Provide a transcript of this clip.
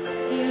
still